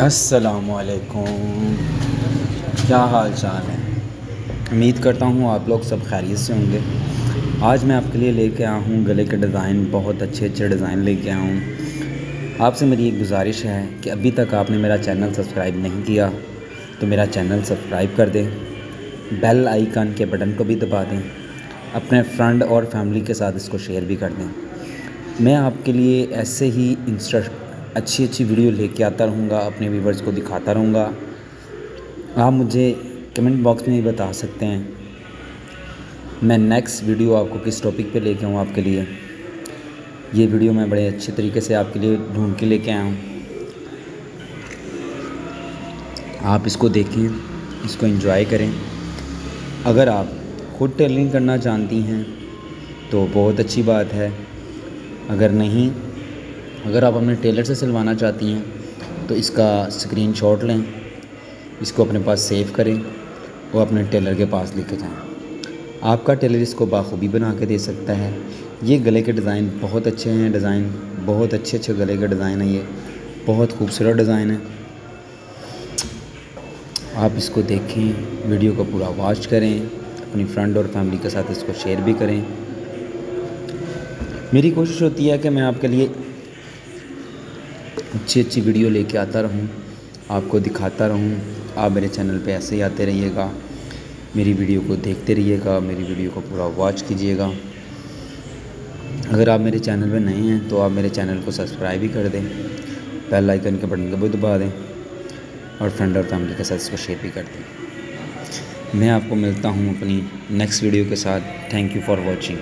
असलकुम क्या हाल चाल है? उम्मीद करता हूँ आप लोग सब खैरियत से होंगे। आज मैं आपके लिए लेके आया हूँ गले के डिज़ाइन, बहुत अच्छे अच्छे डिज़ाइन लेके आया हूँ। आपसे मेरी एक गुजारिश है कि अभी तक आपने मेरा चैनल सब्सक्राइब नहीं किया तो मेरा चैनल सब्सक्राइब कर दें। बेल आइकन के बटन को भी दबा दें। अपने फ्रेंड और फैमिली के साथ इसको शेयर भी कर दें। मैं आपके लिए ऐसे ही इंस्टा अच्छी अच्छी वीडियो लेके आता रहूँगा, अपने व्यूवर्स को दिखाता रहूँगा। आप मुझे कमेंट बॉक्स में भी बता सकते हैं, मैं नेक्स्ट वीडियो आपको किस टॉपिक पे लेके आऊँ आपके लिए। ये वीडियो मैं बड़े अच्छे तरीके से आपके लिए ढूंढ के लेके आया हूँ। आप इसको देखें इसको एंजॉय करें। अगर आप ख़ुद टेलरिंग करना जानती हैं तो बहुत अच्छी बात है। अगर नहीं अगर आप अपने टेलर से सिलवाना चाहती हैं तो इसका स्क्रीन शॉट लें, इसको अपने पास सेव करें और अपने टेलर के पास लेके जाएँ। आपका टेलर इसको बाखूबी बना के दे सकता है। ये गले के डिज़ाइन बहुत अच्छे हैं, डिज़ाइन बहुत अच्छे अच्छे गले के डिज़ाइन है ये। बहुत खूबसूरत डिज़ाइन है। आप इसको देखें, वीडियो को पूरा वॉच करें, अपनी फ्रेंड और फैमिली के साथ इसको शेयर भी करें। मेरी कोशिश होती है कि मैं आपके लिए अच्छी अच्छी वीडियो लेके आता रहूँ, आपको दिखाता रहूँ। आप मेरे चैनल पे ऐसे ही आते रहिएगा, मेरी वीडियो को देखते रहिएगा, मेरी वीडियो को पूरा वॉच कीजिएगा। अगर आप मेरे चैनल पे नए हैं तो आप मेरे चैनल को सब्सक्राइब भी कर दें बेल आइकन के बटन को भी दबा दें, और फ्रेंड और फैमिली के साथ इसको शेयर भी कर दें। मैं आपको मिलता हूँ अपनी नेक्स्ट वीडियो के साथ। Thank you for watching